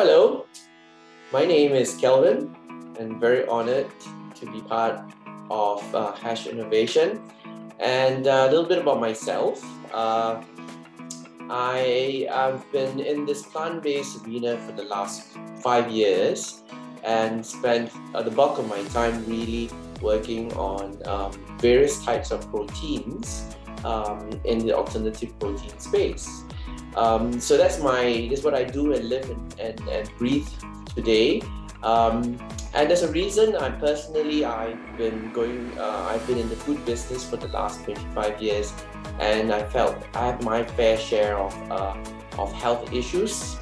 Hello, my name is Kelvin and very honored to be part of uh, Hash Innovation. And uh, a little bit about myself. Uh, I have been in this plant-based arena for the last five years and spent uh, the bulk of my time really working on um, various types of proteins um, in the alternative protein space. Um, so that's my that's what I do and live and, and, and breathe today. Um, and there's a reason I personally I've been going uh, I've been in the food business for the last 25 years and I felt I have my fair share of uh, of health issues.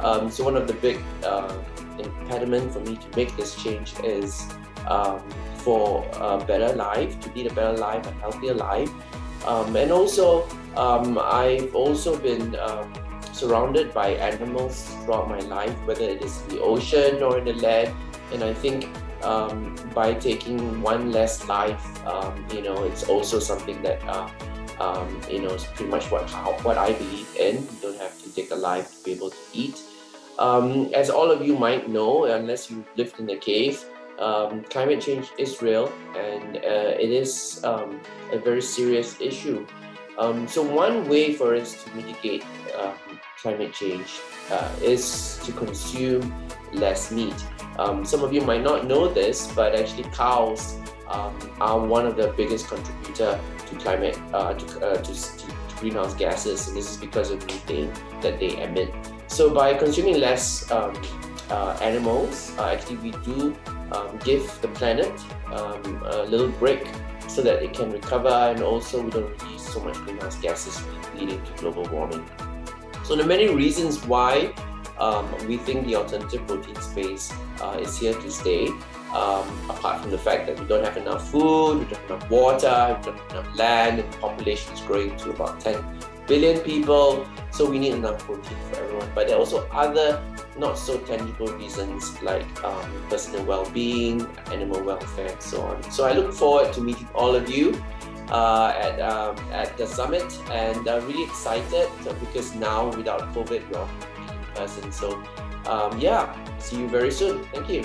Um, so one of the big uh, impediment for me to make this change is um, for a better life, to lead a better life, a healthier life. Um, and also um, I've also been um, surrounded by animals throughout my life, whether it is the ocean or in the land. And I think um, by taking one less life, um, you know, it's also something that, uh, um, you know, is pretty much what, how, what I believe in. You don't have to take a life to be able to eat. Um, as all of you might know, unless you lived in a cave, um, climate change is real and uh, it is um, a very serious issue. Um, so one way for us to mitigate uh, climate change uh, is to consume less meat. Um, some of you might not know this, but actually cows um, are one of the biggest contributor to climate uh, to, uh, to, to, greenhouse gases, and this is because of methane that they emit. So by consuming less um, uh, animals, uh, actually we do um, give the planet a little break so that it can recover and also we don't release so much greenhouse gases leading to global warming. So there are many reasons why um, we think the alternative protein space uh, is here to stay. Um, apart from the fact that we don't have enough food, we don't have enough water, we don't have enough land, and the population is growing to about 10 billion people, so we need enough protein for everyone. But there are also other not so tangible reasons like um, personal well-being, animal welfare, and so on. So I look forward to meeting all of you uh, at, um, at the summit and uh, really excited because now without COVID, we're in person. So um, yeah, see you very soon. Thank you.